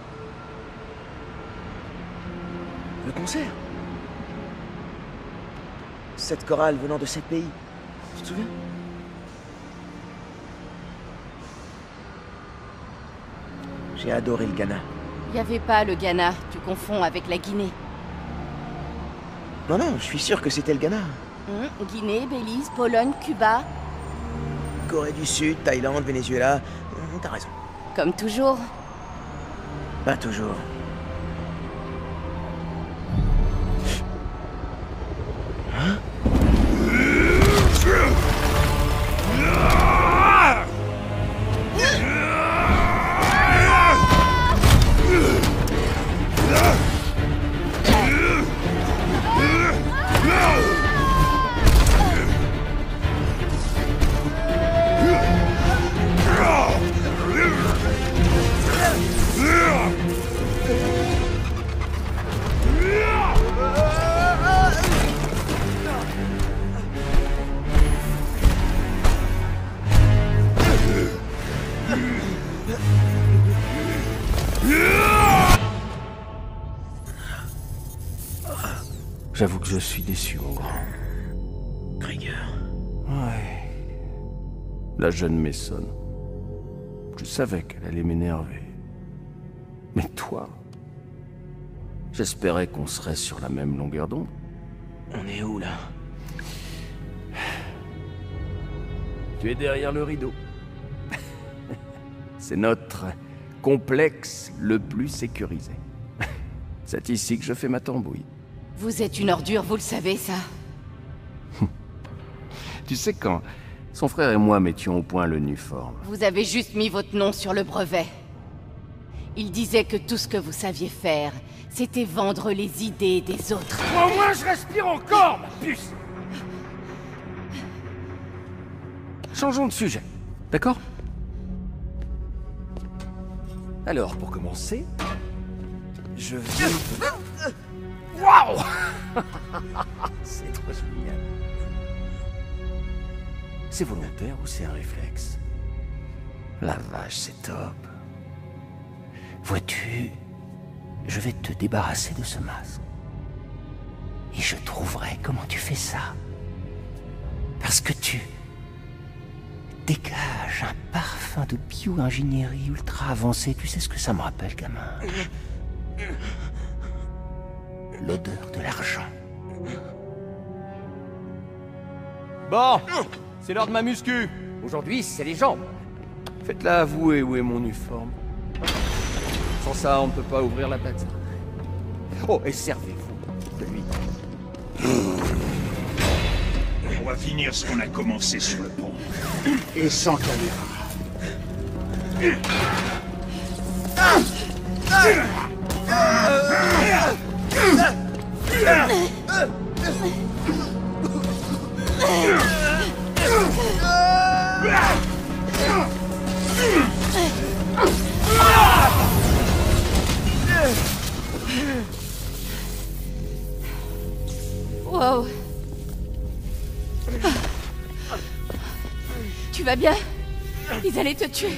Le concert. Cette chorale venant de sept pays. Tu te souviens? J'ai adoré le Ghana. Y avait pas le Ghana, tu confonds avec la Guinée. Non, non, je suis sûr que c'était le Ghana. Hum, Guinée, Belize, Pologne, Cuba. Corée du Sud, Thaïlande, Venezuela. Hum, T'as raison. Comme toujours. Pas toujours. La jeune Mason. Je savais qu'elle allait m'énerver. Mais toi J'espérais qu'on serait sur la même longueur d'onde. On est où là? Tu es derrière le rideau. C'est notre complexe le plus sécurisé. C'est ici que je fais ma tambouille. Vous êtes une ordure, vous le savez, ça? Tu sais quand son frère et moi mettions au point le Nuform, Vous avez juste mis votre nom sur le brevet. Il disait que tout ce que vous saviez faire, c'était vendre les idées des autres. Au moins je respire encore, ma puce Changeons de sujet, d'accord? Alors, pour commencer, Je vais... Waouh C'est trop génial. C'est volontaire ou c'est un réflexe? La vache, c'est top. Vois-tu, je vais te débarrasser de ce masque. Et je trouverai comment tu fais ça. Parce que tu dégages un parfum de bio-ingénierie ultra avancé. Tu sais ce que ça me rappelle, gamin? L'odeur de l'argent. Bon, c'est l'heure de ma muscu. Aujourd'hui, c'est les jambes. Faites-la avouer où est mon uniforme. Sans ça, on ne peut pas ouvrir la bête. Oh, et servez-vous de lui. On va finir ce qu'on a commencé sur le pont. Et sans caméra. Wow. Tu vas bien? Ils allaient te tuer.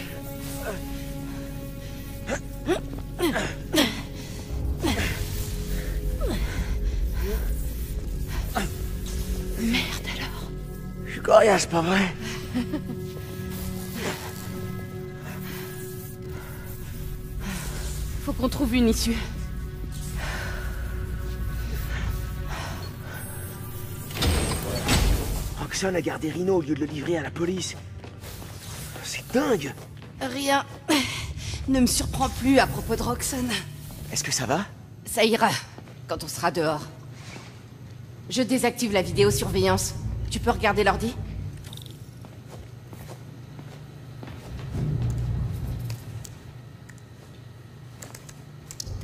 Merde alors. Je suis coriace, pas vrai? Qu'on trouve une issue. Roxane a gardé Rhino au lieu de le livrer à la police. C'est dingue Rien ne me surprend plus à propos de Roxane. Est-ce que ça va? Ça ira quand on sera dehors. Je désactive la vidéosurveillance. Tu peux regarder l'ordi?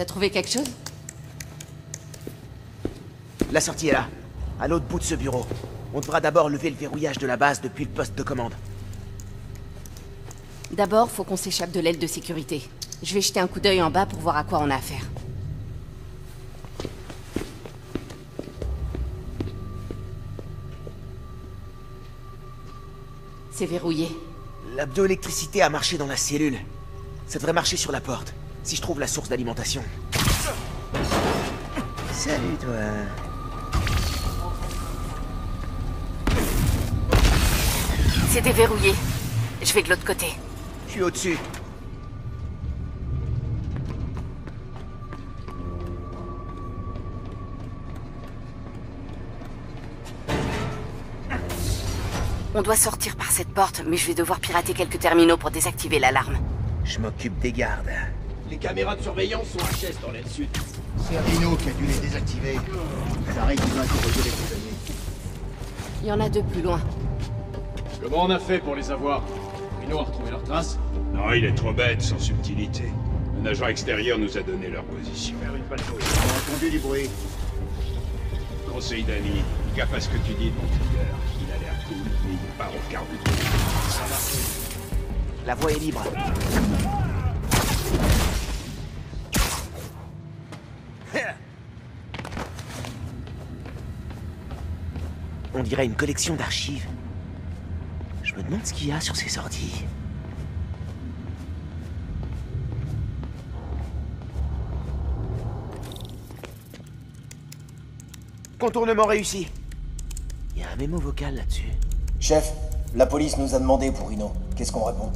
T'as trouvé quelque chose? La sortie est là, à l'autre bout de ce bureau. On devra d'abord lever le verrouillage de la base depuis le poste de commande. D'abord, faut qu'on s'échappe de l'aile de sécurité. Je vais jeter un coup d'œil en bas pour voir à quoi on a affaire. C'est verrouillé. La bioélectricité a marché dans la cellule. Ça devrait marcher sur la porte, si je trouve la source d'alimentation. Salut, toi. C'est déverrouillé. Je vais de l'autre côté. Je suis au-dessus. On doit sortir par cette porte, mais je vais devoir pirater quelques terminaux pour désactiver l'alarme. Je m'occupe des gardes. Les caméras de surveillance sont à dans l'aile sud. C'est Rhino qui a dû les désactiver. Ça arrive de interroger les prisonniers. Il y en a deux plus loin. Comment on a fait pour les avoir? Rhino a retrouvé leurs traces? Non, il est trop bête, sans subtilité. Un agent extérieur nous a donné leur position. On a entendu du bruit. Conseil d'amis, gaffe à ce que tu dis de mon trigger. Il a l'air cool, mais il pas au quart du tout. Ça va. La voie est libre. On dirait une collection d'archives. Je me demande ce qu'il y a sur ces ordi. Contournement réussi. Il y a un mémo vocal là-dessus. Chef, la police nous a demandé pour Rhino. Qu'est-ce qu'on répond?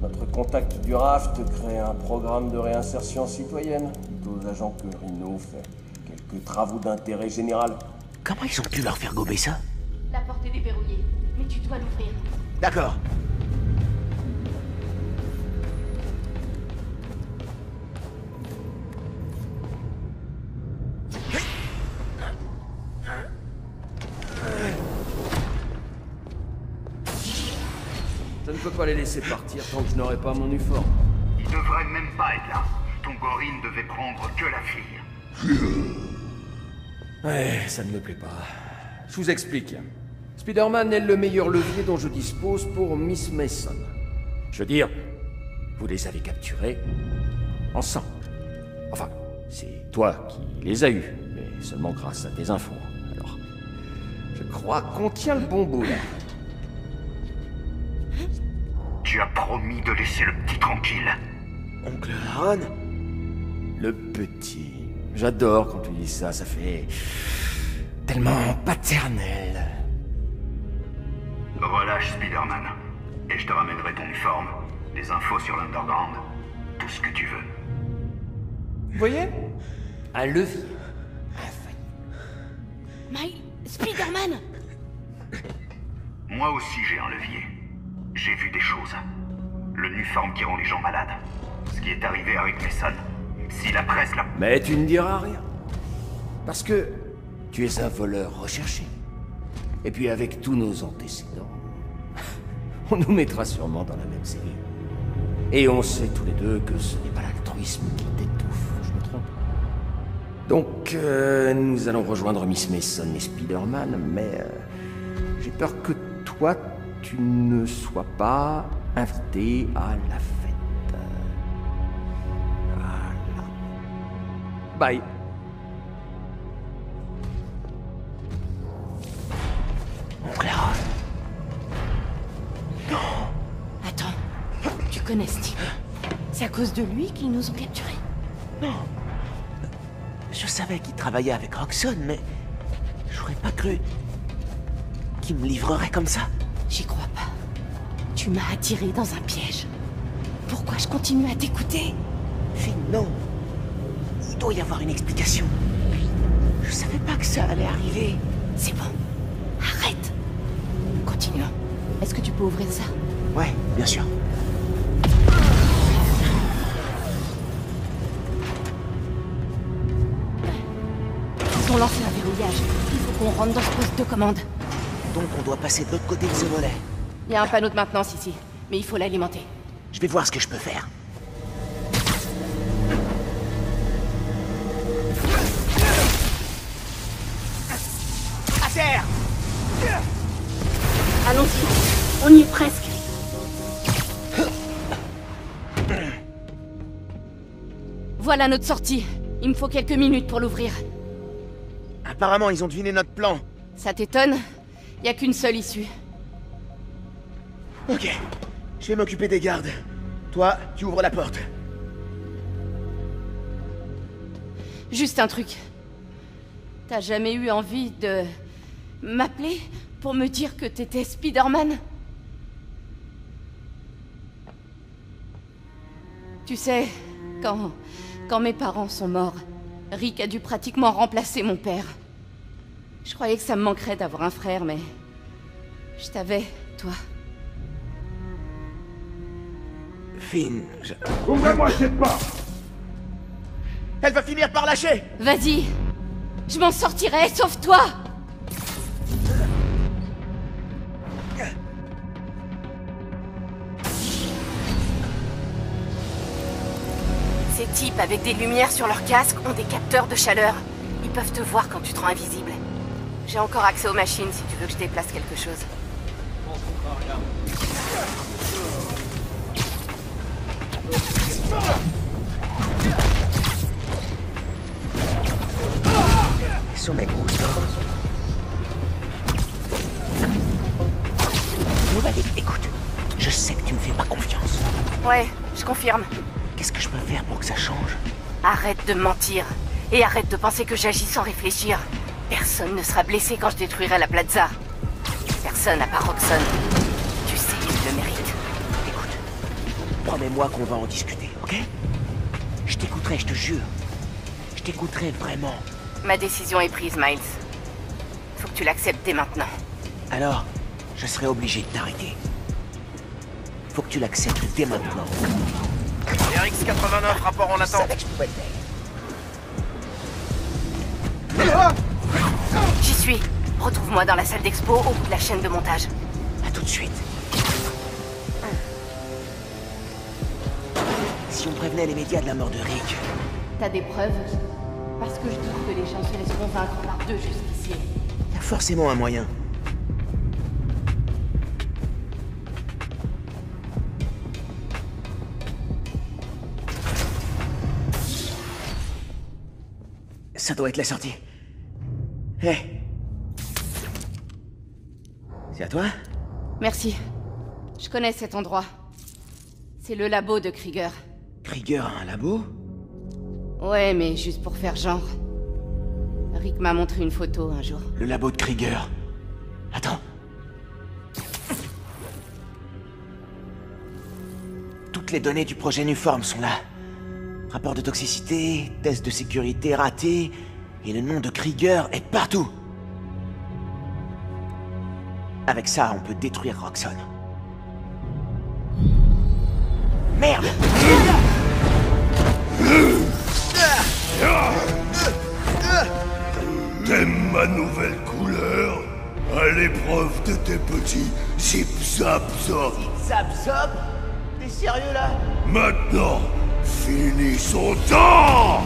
Notre contact du RAFT crée un programme de réinsertion citoyenne. Dites aux agents que Rhino fait quelques travaux d'intérêt général. Comment ils ont pu leur faire gober ça? La porte est déverrouillée, mais tu dois l'ouvrir. D'accord. Je ne peux pas les laisser partir tant que je n'aurai pas mon uniforme. Il devrait même pas être là. Ton gorille ne devait prendre que la fille. Ouais, ça ne me plaît pas. Je vous explique. Spider-Man est le meilleur levier dont je dispose pour Miss Mason. Je veux dire, vous les avez capturés ensemble. Enfin, C'est toi qui les as eus, mais seulement grâce à tes infos. Alors, je crois qu'on tient le bon bout là. Tu as promis de laisser le petit tranquille. Oncle Aaron? Le petit. J'adore quand tu dis ça, ça fait tellement paternel. Relâche Spider-Man. Et je te ramènerai ton uniforme, des infos sur l'Underground, tout ce que tu veux. Vous voyez? Un levier. Miles, Spider-Man Moi aussi j'ai un levier. J'ai vu des choses. Le uniforme qui rend les gens malades. Ce qui est arrivé à Rick Mason. Si la presse l'a... Mais tu ne diras rien. Parce que tu es un voleur recherché. Et puis avec tous nos antécédents, on nous mettra sûrement dans la même série. Et on sait tous les deux que ce n'est pas l'altruisme qui t'étouffe, je me trompe. Donc, euh, nous allons rejoindre Miss Mason et Spider-Man, mais euh, j'ai peur que toi, tu ne sois pas invité à la fête. Voilà. Bye. Connais Steve. C'est à cause de lui qu'ils nous ont capturés. Non. Je savais qu'il travaillait avec Roxxon, mais j'aurais pas cru qu'il me livrerait comme ça. J'y crois pas. Tu m'as attiré dans un piège. Pourquoi je continue à t'écouter? Finn, non. Il doit y avoir une explication. Je savais pas que ça allait arriver. C'est bon. Arrête. Continuons. Est-ce que tu peux ouvrir ça? Ouais, bien sûr. Ils ont lancé un verrouillage. Il faut qu'on rentre dans ce poste de commande. Donc on doit passer de l'autre côté de ce volet. Il y a un panneau de maintenance ici, mais il faut l'alimenter. Je vais voir ce que je peux faire. À terre Allons-y, on y est presque. Voilà notre sortie. Il me faut quelques minutes pour l'ouvrir. Apparemment, ils ont deviné notre plan. Ça t'étonne Y a qu'une seule issue. Ok. Je vais m'occuper des gardes. Toi, tu ouvres la porte. Juste un truc. T'as jamais eu envie de m'appeler pour me dire que t'étais Spider-Man? Tu sais, quand quand mes parents sont morts, Rick a dû pratiquement remplacer mon père. Je croyais que ça me manquerait d'avoir un frère, mais je t'avais, toi. Finn, je... Ouvrez-moi cette porte Elle va finir par lâcher Vas-y Je m'en sortirai, sauf toi Ces types avec des lumières sur leur casque ont des capteurs de chaleur. Ils peuvent te voir quand tu te rends invisible. J'ai encore accès aux machines si tu veux que je déplace quelque chose. Doses. Nouvelle idée. Écoute, je sais que tu me fais pas confiance. Ouais, je confirme. Qu'est-ce que je peux faire pour que ça change? Arrête de mentir. Et arrête de penser que j'agis sans réfléchir. Personne ne sera blessé quand je détruirai la plaza. Personne à part Roxxon. Tu sais qu'il le mérite. Promets-moi qu'on va en discuter, ok? Je t'écouterai, je te jure. Je t'écouterai vraiment. Ma décision est prise, Miles. Faut que tu l'acceptes dès maintenant. Alors, je serai obligé de t'arrêter. Faut que tu l'acceptes dès maintenant. RX-89, rapport en attente. Suis. Retrouve-moi dans la salle d'expo au bout de la chaîne de montage. À tout de suite. Si on prévenait les médias de la mort de Rick, T'as des preuves? Parce que je doute que les gens se laissent convaincre par deux justiciers. y a forcément un moyen. Ça doit être la sortie. Hé C'est à toi Merci. Je connais cet endroit. C'est le labo de Krieger. Krieger a un labo Ouais, mais juste pour faire genre. Rick m'a montré une photo un jour. Le labo de Krieger. Attends. Toutes les données du projet Nuform sont là. Rapport de toxicité, test de sécurité raté, et le nom de Krieger est partout. Avec ça, on peut détruire Roxxon. Merde! T'aimes ma nouvelle couleur? À l'épreuve de tes petits zip zap zop. Zap zop? T'es sérieux là? Maintenant, finis son temps